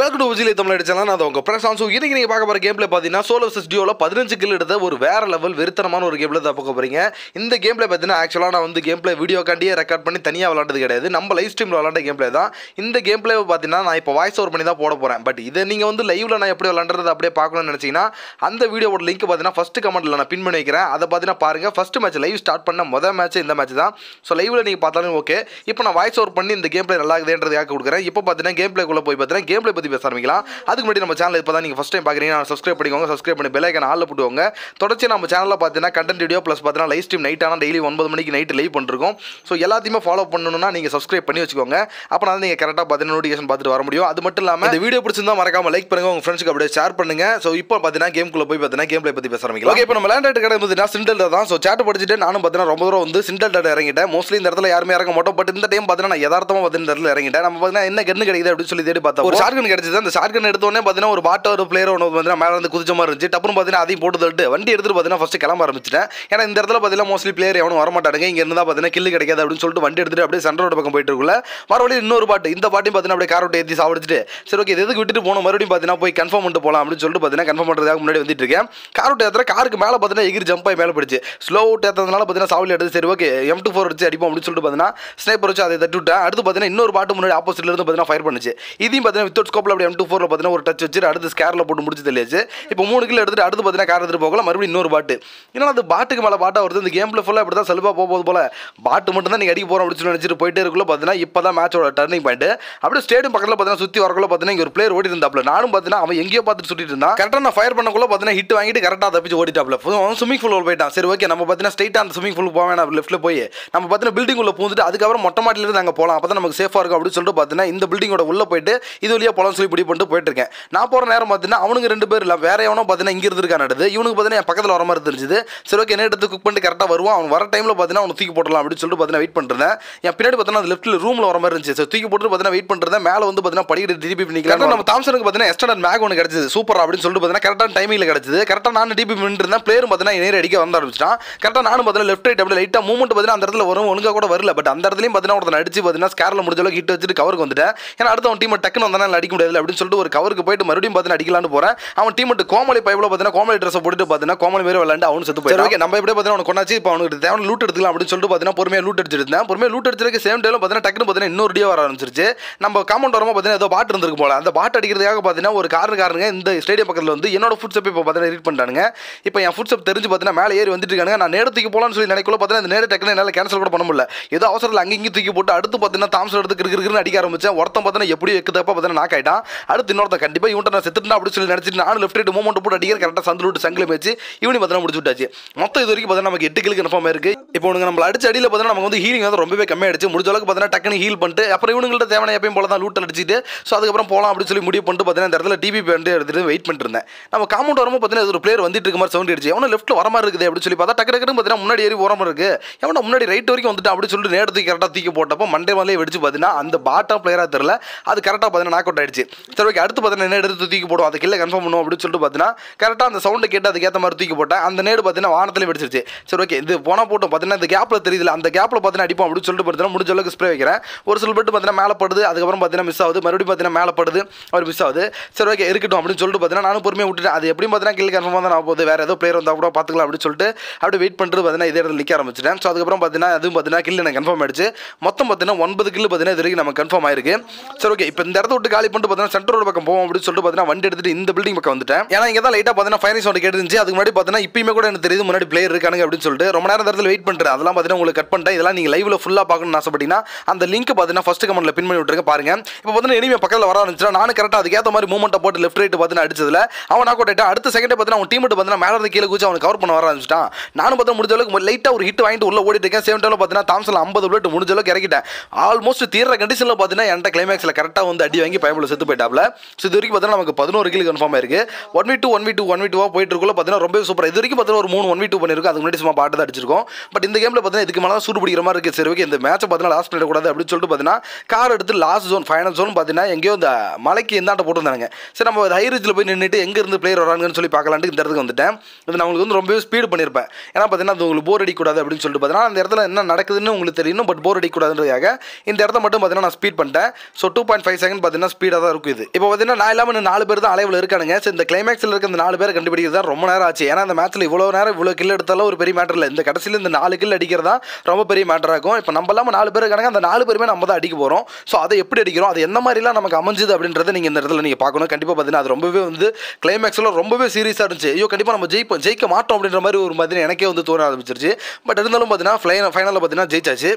Welcome to Vijay Tamil அடிச்சாலும் நான் உங்கள் பிரசாந்த். ஸோ இன்றைக்கி நீங்கள் பார்க்க போகிற கேமில் பார்த்தீங்கன்னா சோலோ வர்சஸ் டியோவில் பதினஞ்சு கில் எடுத்த ஒரு வேற லெவல் வெறித்தனமான ஒரு கேம் தான் பார்க்க போகிறீங்க இந்த கேம் பார்த்தீங்கன்னா ஆக்சுவலாக நான் வந்து கேம் வீடியோக்காண்டியே வீடியோ காண்டியே ரெக்கார்ட் பண்ணி தனியாக விளாண்டது கிடையாது. நம்ம லைவ் ஸ்ட்ரீமில் விளாண்ட கேம்ல தான். இந்த கேம் பார்த்தீங்கன்னா நான் இப்போ வாய்ஸ் ஓவர் பண்ணி தான் போட போகிறேன் பட் இதை நீங்கள் வந்து லைவில் நான் எப்படி விளாண்டுறது அப்படியே பார்க்கணும்னு நினச்சிங்கன்னா அந்த வீடியோவோட லிங்க் பார்த்தீங்கன்னா ஃபஸ்ட்டு கமெண்ட்டில் நான் பின் பண்ணி வைக்கிறேன். அதை பார்த்தீங்கன்னா பாருங்கள் ஃபஸ்ட் மேட்ச் லைவ் ஸ்டார்ட் பண்ண முதல் மேட்ச் இந்த மேட்ச் தான். ஸோ லைவில் நீங்கள் பார்த்தாலும் ஓகே இப்போ நான் வாய்ஸ் ஓவர் பண்ணி இந்த கேமில் நல்லா இருக்குதுன்றதுக்காக கொடுக்குறேன்? இப்போ பார்த்தீங்கன்னா கேம் பிளேக்குள்ளே போய் பார்த்தீங்கன்னா கேம் பிளே பற்றி பேச ஆரம்பிக்கலாம். அதுக்கு முன்னாடி நம்ம சேனல் இப்போ தான் நீங்கள் ஃபஸ்ட் டைம் பார்க்குறீங்க சப்ஸ்கிரைப் பண்ணிக்கோங்க சப்ஸ்கிரைப் பண்ணி பெல் ஐக்கன் ஆளில் போட்டுவோங்க தொடர்ச்சி நம்ம சேனலில் பார்த்தீங்கன்னா கண்டென்ட் வீடியோ ப்ளஸ் பார்த்தீங்கன்னா லைவ் ஸ்ட்ரீம் நைட் ஆனால் டெய்லி ஒன்பது மணிக்கு நைட்டு லைவ் பண்ணிருக்கோம். ஸோ எல்லாத்தையுமே ஃபாலோ பண்ணணும்னா நீங்கள் சப்ஸ்கிரைப் பண்ணி வச்சுக்கோங்க. அப்போ தான் நீங்கள் கரெக்டாக பார்த்தீங்கன்னா நோட்டிஃபிகேஷன் பார்த்துட்டு வர முடியும். அது மட்டும் இல்லாமல் இந்த வீடியோ பிடிச்சிருந்தா மறக்காம லைக் பண்ணுங்க உங்கள் ஃப்ரெண்ட்ஸ்க்கு அப்படியே ஷேர் பண்ணுங்க. ஸோ இப்போ பார்த்தீங்கன்னா கேம்குள்ளே போய் பார்த்தீங்கன்னா கேம் பிளே பற்றி பேச ஆரம்பிக்கலாம். ஓகே இப்போ நம்ம லேண்ட் கடை பார்த்தீங்கன்னா சிண்டல் தான் ஸோ சேட் படிச்சுட்டு நானும் பார்த்தீங்கன்னா ரொம்ப தூரம் வந்து சிண்டல் டேட் இறங்கிட்டேன். மோஸ்ட்லி இந்த இடத்துல யாருமே இறங்க மாட்டோம். பட் இந்த டைம் பார்த்தீங்கன்னா நான் யதார்த்தமாக பார்த்து இந்த இடத்துல இறங்கிட்டேன். நம்ம பார்த்தீங்கன்னா என்ன கன்று கிடைக்குது அப்படின்னு சொல்லி தேடி பார்த்தோம் ஒரு ஷார்ட் கன் கிடச்சிது. அந்த ஷார்ட் கன் பார்த்தீங்கன்னா ஒரு பாட்டோ ஒரு பிளேயர் ஒன்று பார்த்தீங்கன்னா மேலே வந்து குதிச்ச மாதிரி இருந்துச்சு. டப்புனு பார்த்தீங்கன்னா அதையும் போட்டு வண்டி எடுத்துட்டு பார்த்தீங்கன்னா ஃபஸ்ட்டு கிளம்ப ஆரம்பிச்சிட்டேன். ஏன்னா இந்த இடத்துல பார்த்தீங்கன்னா மோஸ்ட்லி பிளேயர் எவனும் வர இங்கே இருந்தால் பார்த்தீங்கன்னா கில்லு கிடைக்காது அப்படின்னு சொல்லிட்டு வண்டி எடுத்துட்டு அப்படியே சென்டர் ரோடு பக்கம் போயிட்டு இருக்குள்ள மறுபடியும் இன்னொரு பாட்டு இந்த பாட்டையும் பார்த்தீங்கன்னா அப்படியே காரோட்டை ஏற்றி சாப்பிடுச்சிட்டு சரி ஓகே இது எதுக்கு விட்டுட்டு போகணும் மறுபடியும் பார்த்தீங்கன்னா போய் கன்ஃபார்ம் பண்ணிட்டு போகலாம் அப்படின்னு சொல்லிட்டு பார்த்தீங்கன்னா கன்ஃபார்ம் பண்ணுறதுக்காக முன்னாடி வந்துட்டு இருக்கேன். காரோட்டை ஏற்றுற காருக்கு மேலே பார்த்தீங்கன்னா எகிரி ஜம்ப் ஆகி மேலே போயிடுச்சு. ஸ்லோ அவுட் ஏற்றதுனால பார்த்தீங்கன்னா சாவலி எடுத்து சரி ஓகே எம் டூ ஃபோர் வச்சு அடிப்போம் அப்படின்னு சொல்லிட்டு பார்த்தீங்கன்னா ஸ்னைப்பர் வச்சு அதை தட்டு விட்டேன். அடுத்து பார்த்தீங்கன்னா இன்னொரு பாட்டு முன்னாடி ஆப்போசிட்ல இருந்து பார்த்தீங்கன்னா ஃபயர் பண்ணுச்சு. இதையும் பார்த்தீங்கன்னா வித்தவுட் ஸ்கோப்பில் அப்படி எம் டூ ஃபோரில் பார்த்தீங்கன்னா ஒரு டச் வச்சு அடுத்து ஸ்கேரில் போட்டு முடிச்சு தெளிச்சு இப்போ மூணு கிலோ எடுத்துட்டு அடுத்து பார்த்தீங்கன்னா கார் எடுத்துட்டு போகலாம் மறுபடியும் இன்னொரு பாட்டு ஏன்னா அது பாட்டுக்கு மேலே பாட்டாக வருது. இந்த கேமில் ஃபுல்லாக இப்படி தான் செல்வாக போது போல. பாட்டு மட்டும் தான் நீங்கள் அடிக்க போகிறோம் அப்படின்னு சொல்லி நினச்சிட்டு போயிட்டே இருக்குள்ள பார்த்தீங்கன்னா இப்போ தான் மேட்சோட டர்னிங் பாயிண்ட் அப்படியே ஸ்டேடியம் பக்கத்தில் பார்த்தீங்கன்னா சுற்றி வரக்குள்ள பார்த்தீங்கன்னா இங்கே ஒரு பிளேயர் ஓடி இருந்தாப்ல நானும் பார்த்தீங்கன்னா அவன் எங்கேயோ பார்த்துட்டு சுட்டிட்டு இருந்தான். கரெக்டாக நான் ஃபயர் பண்ணக்குள்ள பார்த்தீங்கன்னா ஹிட் வாங்கிட்டு கரெக்டாக தப்பிச்சு ஓடிட்டாப்ல அவன் ஸ்விமிங் பூல் போயிட்டான். சரி ஓகே நம்ம பார்த்தீங்கன்னா ஸ்ட்ரைட்டாக அந்த ஸ்விமிங் பூல் போவேன் வேணாம். லெஃப்ட்டில் போய் நம்ம பார்த்தீங்கன்னா பில்டிங் உள்ள பூந்துட்டு அதுக்கப்புறம் மொட்டை மாட்டிலிருந்து அங்கே போகலாம் அப்போ தான் நமக்கு சேஃபாக இருக்கும் அப்படின்னு சொல்லிட்டு பார்த்தீங்கன்னா இந்த பில்டிங்கோட உள்ள போயிட்டு இது வழியாக போலாம் சொல்லி பிடி பண்ணிட்டு போயிட்டு இருக்கேன் நான் போகிற நேரம் பார்த்தீங்கன்னா அவனுங்க ரெண்டு பேர் இல்லை வேற எவனோ பார்த்தீங்கன்னா இங்கே இருந்திருக்கான் நடது இவனுக்கு பார்த்தீங்கன்னா என் பக்கத்தில் வர மாதிரி தெரிஞ்சுது. சரி ஓகே என்ன எடுத்து குக் பண்ணிட்டு கரெக்டாக வருவான். அவன் வர டைமில் பார்த்தீங்கன்னா அவனை தூக்கி போடலாம் அப்படின்னு சொல்லிட்டு பார்த்தீங்கன்னா வெயிட் பண்ணிருந்தேன் என் பின்னாடி பார்த்தீங்கன்னா அது லெஃப்ட்டில் ரூமில் வர மாதிரி இருந்துச்சு. தூக்கி போட்டு பார்த்தீங்கன்னா வெயிட் பண்ணிருந்தேன் மேலே வந்து பார்த்தீங்கன்னா படிக்கிட்டு டிபி பண்ணிக்கலாம் நம்ம தாம்சனுக்கு பார்த்தீங்கன்னா எஸ்டர்டன் மேக் ஒன்று கிடச்சிது. சூப்பர் அப்படின்னு சொல்லிட்டு பார்த்தீங்கன்னா கரெக்டான டைமிங்கில் கிடச்சிது. கரெக்டாக நான் டிபி பண்ணிட்டு இருந்தேன். பிளேயரும் பார்த்தீங்கன்னா நேரம் அடிக்க வந்து ஆரம்பிச்சிட்டான். கரெக்டாக நானும் பார்த்தீங்கன்னா லெஃப்ட் ரைட் அப்படி லைட்டாக மூவ்மெண்ட் பார்த்தீங்கன்னா அந்த இடத்துல வரும். ஒழுங்காக கூட வரல. பட் அந்த இடத்துலையும் பார்த்தீங்கன்னா ஒருத்தன் அடிச்சு பார்த்தீங்கன்னா ஸ்கேரில் முடிஞ்ச அளவுக்கு ஹிட் வச்சுட்டு கவருக்கு வந்துட்டேன். ஏன்னா அடுத்த அவன் டீம் டக்குன்னு வந்தாலும் அடிக்க முடியாது அப்படின்னு சொல்லிட்டு ஒரு கவருக்கு போயிட்டு மறுபடியும் பார்த்தீங்கன்னா அடிக்கலான்னு போகிறேன் அவன் டீம் கோமலை பைப்பில் பார்த்தீங்கன்னா கோமலை ட்ரெஸ் போட்டுட்டு பார்த்தீங்கன்னா கோமலை மாரி விளாண்டு அவனு செத்து போயிடும் ஓகே நம்ம எப்படி பார்த்தீங்கன்னா அவனுக்கு கொண்டாச்சு இப்போ அவனுக்கு தேவை லூட் எடுத்துக்கலாம் அப்படின்னு சொல்லிட்டு பார்த்தீங்கன்னா பொறுமையாக லூட் அடிச்சிட்டு இருந்தேன். பொறுமையாக லூட் அடிச்சிருக்கு சேம் டைம் பார்த்தீங்கன்னா டக்குன்னு பார்த்தீங்கன்னா இன்னொரு டியோ வர ஆரம்பிச்சிருச்சு. நம்ம காமௌண்ட் வரும்போது பார்த்தீங்கன்னா ஏதோ பாட்டு இருந்திருக்கு போல. அந்த பாட்டு அடிக்கிறதுக்காக பார்த்தீங்கன்னா ஒரு காரணம் காரணங்க இந்த ஸ்டேடியம் பக்கத்தில் வந்து என்னோட ஃபுட் ஸ்டெப் இப்போ பார்த்தீங்கன்னா ரீட் பண்ணிட்டானுங்க. இப்போ என் ஃபுட் ஸ்டெப் தெரிஞ்சு பார்த்தீங்கன்னா மேலே ஏறி வந்துட்டு இருக்காங்க நான் நேரத்துக்கு போகலான்னு சொல்லி நினைக்கல பார்த்தீங்கன்னா இந்த நேரம் டக்குனு என்னால் கேன்சல் கூட பண்ண முடியல. ஏதோ அவசரத்தில் அங்கே இங்கே தூக்கி போட்டு அடுத்து பார்த்தீங்கன்னா தாம்சம் எடுத்து கிருக்குன்னு அடிக்க ஆரம்பிச்சேன். ஒருத்தன் பார்த்தீங்கன்னா எப்படி வைக்கிறதப்ப பார்த்தீங்கன்னா நாக் ஆயிட்டான். அடுத்து இன்னொருத்த கண்டிப்பாக இவன்ட்ட நான் செத்துட்டா அப்படின்னு சொல்லி நினச்சிட்டு நானும் லெஃப்ட் ரைட் மூமெண்ட் போட்டு அடிக்கிற கரெக்டாக சந்தில் விட்டு சங்கில வச்சு இவனி பார்த்தா முடிச்சு விட்டாச்சு. மொத்தம் இது வரைக்கும் பார்த்தீங்கன்னா நமக்கு எட்டு கிலோ கன்ஃபார்ம் இருக்கு இப்போ உனக்கு நம்ம அடிச்ச அடியில் பார்த்தீங்கன்னா நமக்கு வந்து ஹீலிங் வந்து ரொம்பவே கம்மியாயிடுச்சு. முடிஞ்ச அளவுக்கு பார்த்தீங்கன்னா டக்குனு ஹீல் பண்ணிட்டு அப்புறம் இவனுங்கள்ட்ட தேவையான எப்பயும் போல தான் லூட் அடிச்சிட்டு ஸோ அதுக்கப்புறம் போகலாம் அப்படின்னு சொல்லி முடிவு பண்ணிட்டு பார்த்தீங்கன்னா இந்த இடத்துல டிபி வந்து எடுத்துட்டு வெயிட் பண்ணிட்டு இருந்தேன். நம்ம காமௌண்ட் வரும்போது பார்த்தீங்கன்னா ஒரு பிளேயர் வந்துட்டு இருக்க மாதிரி சவுண்ட் அடிச்சு எவனோ லெஃப்ட்ல வர மாதிரி இருக்குது அப்படின்னு சொல்லி பார்த்தா டக்கு டக்குன்னு பார்த்தீங்கன்னா முன்னாடி ஏறி போகிற மாதிரி இருக்கு. எவனோ முன்னாடி ரைட் வரைக்கும் வந்துட்டு அப்படி சொல்லிட்டு நேரத்துக்கு கரெக்டாக தூக்கி போட்டப்போ மண்டே மேலே வெடிச்சு பார்த்தீங்கன்னா அந்த பாட்டா பிளேயராக தெரியல. அது கரெக்டாக பார்த்தீங்கன்னா நாக் அவுட் ஆயிடுச்சு. சரி ஓகே அடுத்து பார்த்தீங்கன்னா என்ன எடுத்து தூக்கி போடும் அதுக்கு கில்ல கன்ஃபார்ம் பண்ணுவோம் அப்படின்னு சொல்லிட்டு பார்த்தீங்கன்னா கரெக்டாக அந்த சவுண்டை கேட்டு அதுக்கேற்ற மாதிரி தூக்கி போட்டேன். அந்த நேடு பார்த்தீங்கன்னா வானத்திலே வெடிச்சிருச்சு. சரி ஓகே இது போனால் போட்டோம். பார்த்தீங்கன்னா இந்த கேப்பில் தெரியுதுல அந்த கேப்பில் பார்த்தீங்கன்னா அடிப்போம் அப்படின்னு சொல்லிட்டு பார்த்தீங்கன்னா முடிஞ்ச அளவுக்கு ஸ்ப்ரே வைக்கிறேன். ஒரு சில பேட்டு பார்த்தீங்கன்னா மேலே படுது அதுக்கப்புறம் பார்த்தீங்கன்னா மிஸ் ஆகுது. மறுபடியும் பார்த்தீங்கன்னா மேலே படுது அவர் மிஸ் ஆகுது. சரி ஓகே இருக்கட்டும் அப்படின்னு சொல்லிட்டு பார்த்தீங்கன்னா நானும் பொறுமையாக விட்டுட்டேன். அது எப்படியும் பார்த்தீங்கன்னா கில் கன்ஃபார்மாக தான் நான் போகுது. வேறு ஏதோ பிளேயர் வந்தால் கூட பார்த்துக்கலாம் அப்படின்னு சொல்லிட்டு அப்படி வெயிட் பண்ணிட்டு பார்த்தீங்கன்னா இதே இடத்துல நிற்க ஆரம்பிச்சிட்டேன். ஸோ அதுக்கப்புறம் பார்த்தீங்கன்னா அதுவும் பார்த்தீங்கன்னா கில் எனக்கு கன்ஃபார்ம் ஆயிடுச்சு. மொத்தம் பார்த்தீங்கன்னா ஒன்பது கில் பார்த்தீங்கன்னா இது வரைக்கும் நம்ம கன்ஃபார்ம் ஆயிருக்கு. சரி ஓகே இப்போ இந்த இடத்த விட்டு காலி பார்த்தீங்கன்னா சென்டர் ரோடு பக்கம் போவோம் அப்படின்னு சொல்லிட்டு பார்த்தீங்கன்னா வண்டி எடுத்துட்டு இந்த பில்டிங் பக்கம் வந்துட்டேன். ஏன்னா இங்கே தான் லைட்டாக பார்த்தீங்கன்னா ஃபயரிங் சவுண்ட் கேட்டுருந்துச்சு. அதுக்கு முன்னாடி பார்த்தீங்கன்னா இப்பயுமே கூட எனக்கு தெரியுது முன்னாடி பிளேயர் இருக்கானுங்க அப்படின்னு சொல்லிட்டு. ரொம்ப நேரம் இந்த வெயிட் பண்ணுறேன் அதெல்லாம் பார்த்தீங்கன்னா உங்களுக்கு கட் பண்ணிட்டேன். இதெல்லாம் நீங்கள் லைவ்ல ஃபுல்லாக பார்க்கணும்னு ஆசைப்பட்டீங்கன்னா அந்த லிங்க் பார்த்தீங்கன்னா ஃபஸ்ட் கமெண்ட்ல பின் பண்ணி விட்டுருங்க பாருங்க. இப்போ பார்த்தீங்கன்னா இனிமே பக்கத்தில் வர ஆரம்பிச்சிட்டா நானும் கரெக்டாக அதுக்கேற்ற மாதிரி மூமெண்ட்டை போட்டு லெஃப்ட் ரைட் பார்த்தீங்கன்னா அடிச்சதுல அவன் நான் கூட அடுத்த செகண்ட் பார்த்தீங்கன்னா அவன் டீம் பார்த்தீங்கன்னா மேலே இருந்து கீழே குச்சி அவன் கவர் பண்ண வர ஆரம்பிச்சிட்டான். நானும் பார்த்தா முடிஞ்ச அளவுக்கு லைட்டாக ஒரு ஹிட் வாங்கிட்டு உள்ள ஓடிட்டு இருக்கேன். சேம் டைம்ல பார்த்தீங்கன்னா தாம்சல் ஐம்பது புல்லட் முடிஞ்ச அளவுக்கு இறக்கிட்டேன். ஆல்மோஸ்ட் தீர்ற கண்டிஷனில் பார்த்தீங்கன்னா என்கிட்ட கிளைமேக்ஸில் கரெக்டாக வந்து அடி வாங்கி பயமுள்ள செத்து போயிட்டாப்ல ஸோ இது வரைக்கும் பார்த்தீங்கன்னா நமக்கு பதினோரு கிலோ கன்ஃபார்ம் ஆயிருக்கு. One v two one v two one v டூவாக போயிட்டு இருக்கோம் பார்த்தீங்கன்னா ரொம்ப சூப்பர் இது வரைக்கும் பார்த்தீங்கன்னா ஒரு மூணு ஒன் வி டூ பண்ணிருக்கும். அதுக்கு முன்னாடி சும்மா பாட்டு தான் அடிச்சிருக்கோம். பட் இந்த கேமில் பார்த்தீங்கன்னா இதுக்கு மேலே சூடு பிடிக்கிற மாதிரி இருக்குது சரி ஓகே இந்த மேட்சை பார்த்தீங்கன்னா லாஸ்ட் பண்ணிடக்கூடாது அப்படின்னு சொல்லிட்டு பார்த்தீங்கன்னா கார் எடுத்து லாஸ்ட் ஜோன் ஃபைனல் ஜோன் பார்த்தீங்கன்னா எங்கேயோ இந்த மலைக்கு எந்தாண்ட போட்டுருந்தாங்க சரி நம்ம ஹை ரிஜில் போய் நின்றுட்டு எங்கேருந்து பிளேயர் வராங்கன்னு சொல்லி பார்க்கலான்ட்டு இந்த இடத்துக்கு வந்துட்டேன். இது நான் உங்களுக்கு வந்து ரொம்பவே ஸ்பீடு பண்ணியிருப்பேன் ஏன்னா பார்த்தீங்கன்னா அது உங்களுக்கு போர் அடிக்கூடாது அப்படின்னு சொல்லிட்டு பார்த்தீங்கன்னா அந்த இடத்துல என்ன நடக்குதுன்னு உங்களுக்கு தெரியணும் பட் போர் அடிக்கூடாதுன்றதுக்காக இந்த இடத்த மட்டும் பார்த்தீங்கன்னா நான் ஸ்பீட் பண்ணிட்டேன். So two point five second பார்த்தீங்கன்னா ஸ்பீடாக தான் இருக்கும் இது இப்போ பார்த்தீங்கன்னா நான் இல்லாமல் இன்னும் நாலு பேர் தான் அலைவில் இருக்கானுங்க. ஸோ இந்த கிளைமேக்ஸில் இருக்க இந்த நாலு பேர் கண்டுபிடிக்கிறது தான் ரொம்ப நேரம் ஆச்சு. ஏன்னா இந்த மேட்ச்சில் இவ்வளோ நேரம் இவ்வளோ கில் எடுத்தாலும் ஒரு பெரிய மேட்டர் இல்லை. இந்த கடைசியில் இந்த நாலு கில் அடிக்கிறதா ரொம்ப பெரிய மேட்டராக இருக்கும். இப்போ நம்ம இல்லாமல் நாலு பேர் இருக்காங்க அந்த நாலு பேருமே நம்ம தான் அடிக்க போகிறோம் ஸோ அதை எப்படி அடிக்கிறோம்? அது எந்த மாதிரிலாம் நமக்கு அமைஞ்சுது அப்படின்றத நீங்கள் இந்த இடத்துல நீங்கள் பார்க்கணும். கண்டிப்பாக பார்த்தீங்கன்னா அது ரொம்பவே வந்து கிளைமேக்ஸில் ரொம்பவே சீரியஸாக இருந்துச்சு. ஐயோ கண்டிப்பாக நம்ம ஜெயிப்போம். ஜெயிக்க மாட்டோம் அப்படின்ற மாதிரி ஒரு மாதிரி எனக்கே வந்து தோண ஆரம்பிச்சிருச்சு. பட் இருந்தாலும் பார்த்தீங்கன்னா ஃபைனல் ஃபைனலில் பார்த்தீங்கன்னா ஜெயிச்சாச்சு.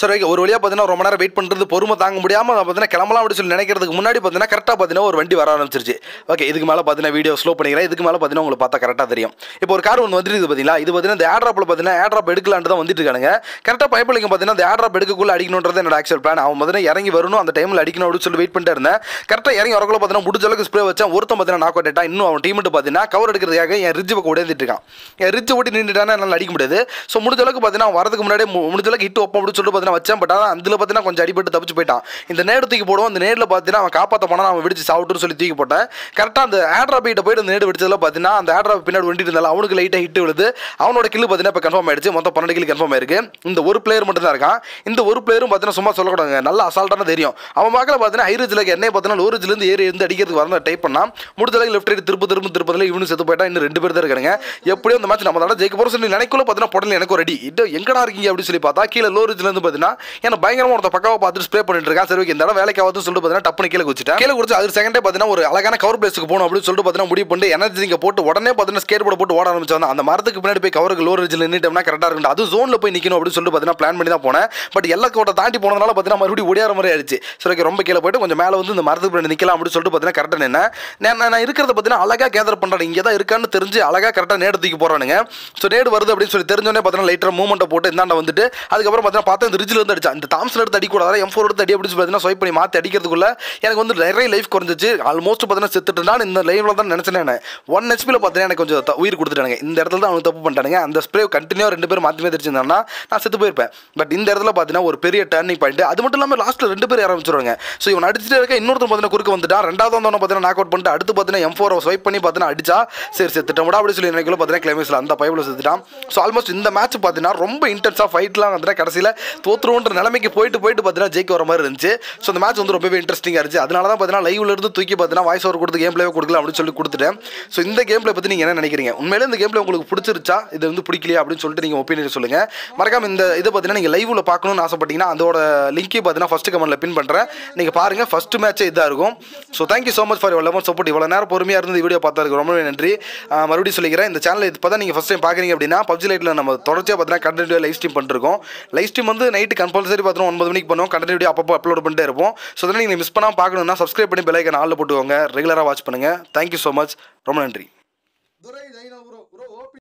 சரி ஓகே ஒரு வழியாக பார்த்தீங்கன்னா ரொம்ப நேரம் வெயிட் பண்ணுறது பொறுமை தாங்க முடியாமல் பார்த்தீங்கன்னா கிளம்பலாம் அப்படின்னு சொல்லி நினைக்கிறதுக்கு முன்னாடி பார்த்தீங்கன்னா கரெக்டாக பார்த்தீங்கன்னா ஒரு வண்டி வர ஆரம்பிச்சிருச்சு. ஓகே இதுக்கு மேலே பார்த்தீங்கன்னா வீடியோ ஸ்லோ பண்ணிக்கிறேன். இதுக்கு மேலே பார்த்தீங்கன்னா உங்களுக்கு பார்த்தா கரெக்டாக தெரியும். இப்போ ஒரு கார் ஒன்று வந்துட்டு பார்த்தீங்களா இது பார்த்தீங்கன்னா இந்த ஏட்ராப்பில் பார்த்தீங்கன்னா ஏட்ராப் எடுக்கலான்னு தான் வந்துட்டு இருக்காங்க கரெக்டாக பைப்பிளிங்க பார்த்தீங்கன்னா இந்த ஏட்ராப் எடுக்கக்குள்ள அடிக்கணுன்றது என்னோட ஆக்சுவல் பிளான் அவன் பார்த்தீங்கன்னா இறங்கி வரணும் அந்த டைமில் அடிக்கணும் அப்படின்னு சொல்லி வெயிட் பண்ணிட்டு இருந்தேன். கரெக்டாக இறங்கி வரக்குள்ள பார்த்தீங்கன்னா முடிஞ்ச அளவுக்கு ஸ்ப்ரே வச்சேன். ஒருத்தன் பார்த்தீங்கன்னா நாக் அவுட் இன்னும் அவன் டீமெட்டு பார்த்தீங்கன்னா கவர் எடுக்கிறதுக்காக என் ரிட்ஜ் பக்கம் இருக்கான். என் ரிட்ஜ் ஓட்டி நின்றுட்டானா என்னால் அடிக்க முடியாது. ஸோ முடிஞ்ச அளவுக்கு பார்த்தீங்கன்னா வரதுக்கு முன்னாடி முடிஞ்ச அளவுக்கு ஹிட் ஒப்பம் அப்படின்னு சொல்லிட்டு பார்த்தீங்கன்னா வச்சேன் பட் ஆனால் அதில் பார்த்தீங்கன்னா கொஞ்சம் அடிபட்டு தப்பிச்சு போயிட்டான். இந்த நேடு தூக்கி போடுவோம் அந்த நேரில் பார்த்தீங்கன்னா அவன் காப்பாற்ற போனால் அவன் விடிச்சு சாப்பிட்டுன்னு சொல்லி தூக்கி போட்டேன். கரெக்டாக அந்த ஆட்ரா பீட்டை போயிட்டு அந்த நேடு வெடிச்சதில் பார்த்தீங்கன்னா அந்த ஆட்ரா பின்னாடி வண்டிட்டு இருந்தாலும் அவனுக்கு லைட்டாக ஹிட் விழுது. அவனோட கில்லு பார்த்தீங்கன்னா இப்போ கன்ஃபார்ம் ஆயிடுச்சு. மொத்தம் பன்னெண்டு கிலோ கன்ஃபார்ம் ஆயிருக்கு. இந்த ஒரு பிளேயர் மட்டும் தான் இருக்கான். இந்த ஒரு பிளேயரும் பார்த்தீங்கன்னா சும்மா சொல்லக்கூடாது நல்லா அசால்ட்டான தெரியும். அவன் பார்க்கல பார்த்தீங்கன்னா ஹைரேஜில் என்னை பார்த்தீங்கன்னா லோரேஜ்லேருந்து ஏறி இருந்து அடிக்கிறதுக்கு வரணும் டைப் பண்ணால் முடிஞ்சளவுக்கு லெஃப்ட் ரைட் திரும்ப திரும்ப திருப்பதில் இவனு செத்து போயிட்டா. இன்னும் ரெண்டு பேர் தான் இருக்காங்க எப்படியும் அந்த மேட்ச் நம்ம தான் ஜெயிக்க போகிறோம் சொல்லி நினைக்கல பார்த்தீங்கன்னா உடனே எனக்கு ஒரு அடி எங்கடா இருக்கீங்க அப்படின்னு சொல்லி பார்த்தா கீழே லோரேஜ்லேருந்து பார்த்தீங்கன்னா எனக்கு பயங்கரமாக ஒருத்த பக்காவை பார்த்துட்டு ஸ்ப்ரே பண்ணிட்டு இருக்கான். சரி ஓகே இந்த இடம் வேலைக்கு ஆகுதுன்னு சொல்லிட்டு பார்த்தீங்கன்னா டப்புனு கீழே குச்சிட்டேன் கீழே குடிச்சு அது செகண்டே பார்த்தீங்கன்னா ஒரு அழகான கவர் பிளேஸுக்கு போகணும் அப்படின்னு சொல்லிட்டு பார்த்தீங்கன்னா முடிவு பண்ணி எனர்ஜி இங்கே போட்டு உடனே பார்த்தீங்கன்னா ஸ்கேட் போர்டு போட்டு ஓட ஆரம்பிச்சாங்க அந்த மரத்துக்கு பின்னாடி போய் கவருக்கு லோர் ரிஜில் நின்றுட்டோம்னா கரெக்டாக இருக்கும் அது ஜோனில் போய் நிற்கணும் அப்படின்னு சொல்லிட்டு பார்த்தீங்கன்னா பிளான் பண்ணி தான் போனேன். பட் எல்லா கோட்டை தாண்டி போனதுனால பார்த்தீங்கன்னா மறுபடியும் ஒடியார மாதிரி ஆயிடுச்சு. சரி ஓகே ரொம்ப கீழே போயிட்டு கொஞ்சம் மேலே வந்து இந்த மரத்துக்கு பின்னாடி நிற்கலாம் அப்படின்னு சொல்லிட்டு பார்த்தீங்கன்னா கரெக்டாக நின்று நான் நான் இருக்கிறத பார்த்தீங்கன்னா அழகாக கேதர் பண்ணுறேன் இங்கே தான் இருக்கான்னு தெரிஞ்சு அழகாக கரெக்டாக நேடு தூக்கி போகிறானுங்க ஸோ நேடு வருது அப்படின்னு சொல்லி தெரிஞ்சோடனே பார்த்தீங்கன்னா லைட்டர் மூமெண்ட்டை போட்டு இந்தாண்ட வந்துட்டு அதுக்கப்புறம் பார்த்தீங்கன்னா பார்த்தா ரிஜில் வந்து அடிச்சா இந்த தாம்சன் எடுத்து அடிக்கூடாது எம் ஃபோர் எடுத்து அடி அப்படின்னு சொல்லி பார்த்தீங்கன்னா ஸ்வைப் பண்ணி மாற்றி அடிக்கிறதுக்குள்ள எனக்கு வந்து நிறைய லைஃப் குறைஞ்சிச்சு. ஆல்மோஸ்ட் பார்த்தீங்கன்னா செத்துட்டு நான் இந்த லைவ்ல தான் நினச்சேன் ஒன் ஹெச்பியில் பார்த்தீங்கன்னா எனக்கு கொஞ்சம் உயிர் கொடுத்துட்டானுங்க. இந்த இடத்துல தான் அவங்க தப்பு பண்ணிட்டானுங்க. அந்த ஸ்ப்ரே கண்டினியூ ரெண்டு பேரும் மாற்றி மாற்றி நான் செத்து போயிருப்பேன். பட் இந்த இடத்துல பார்த்தீங்கன்னா ஒரு பெரிய டர்னிங் பாயிண்ட் அது மட்டும் இல்லாமல் லாஸ்ட்டில் ரெண்டு பேர் ஆரம்பிச்சிருவாங்க ஸோ இவன் அடிச்சுட்டு இருக்க இன்னொருத்தர் பார்த்தீங்கன்னா குறுக்க வந்துட்டான். ரெண்டாவது வந்தவன பார்த்தீங்கன்னா நாக் அவுட் பண்ணிட்டு அடுத்து பார்த்தீங்கன்னா எம் ஃபோர் ஸ்வைப் பண்ணி பார்த்தீங்கன்னா அடிச்சா சரி செத்துட்டோம்டா அப்படி சொல்லி நினைக்கல பார்த்தீங்கன்னா கிளைமேஸில் அந்த பைபிள் செத்துட்டான். ஸோ ஆல்மோஸ்ட் இந்த மேட்ச் பார்த்தீங்கன்னா ரொம்ப இன்டென்ஸாக ஃபைட்லாம் வந்துட்டு கடைசியில் தோத்துருவோன்ற நிலைமைக்கு போயிட்டு போயிட்டு பார்த்தீங்கன்னா ஜெயிக்க வர மாதிரி இருந்துச்சு. ஸோ அந்த மேட்ச் வந்து ரொம்பவே இன்ட்ரெஸ்டிங்காக இருந்துச்சு. அதனால தான் பார்த்தீங்கன்னா லைவ்ல இருந்து தூக்கி பார்த்தீங்கன்னா வாய்ஸ் ஓவர் கொடுத்து கேம் பிளேவே கொடுக்கலாம் அப்படின்னு சொல்லி கொடுத்துட்டேன். ஸோ இந்த கேம் பிளே பற்றி நீங்கள் என்ன நினைக்கிறீங்க? உண்மையிலே இந்த கேம் பிளே உங்களுக்கு பிடிச்சிருச்சா? இது வந்து பிடிக்கலையா? அப்படின்னு சொல்லிட்டு நீங்கள் ஒப்பீனியன் சொல்லுங்கள் மறக்காம இந்த இதை பார்த்தீங்கன்னா நீங்கள் லைவ்ல பார்க்கணும்னு ஆசைப்பட்டீங்கன்னா அதோட லிங்கே பார்த்தீங்கன்னா ஃபஸ்ட்டு கமெண்ட்டில் பின் பண்ணுறேன் நீங்கள் பாருங்கள் ஃபஸ்ட் மேட்சே இதாக இருக்கும். So thank you so much for எவ்வளோ சப்போர்ட் இவ்வளோ நேரம் பொறுமையாக இருந்து வீடியோ பார்த்ததுக்கு ரொம்பவே நன்றி. மறுபடியும் சொல்லிக்கிறேன் இந்த சேனல் இப்போ தான் நீங்கள் ஃபஸ்ட் டைம் பார்க்குறீங்க அப்படின்னா பப்ஜி லைட்டில் நம்ம தொடர்ச்சியாக பார்த்தீங்கன்னா கண்டென்ட் லைவ் ஸ்ட்ரீம் பண்ணிருக்கோம் லைவ் ஸ்ட்ரீம் வந்து நைட்டு கம்பல்சரி பார்த்தீங்கன்னா ஒன்பது மணிக்கு பண்ணுவோம். கண்டென்ட் வீடியோ அப்பப்போ அப்லோட் பண்ணிட்டே இருப்போம். ஸோ அதனால் நீங்கள் மிஸ் பண்ணாமல் பார்க்கணுன்னா சப்ஸ்கிரைப் பண்ணி பெலைக்கன் ஆளில் போட்டுக்கோங்க. ரெகுலராக வாட்ச் பண்ணுங்கள் தேங்க்யூ ஸோ மச் ரொம்ப நன்றி.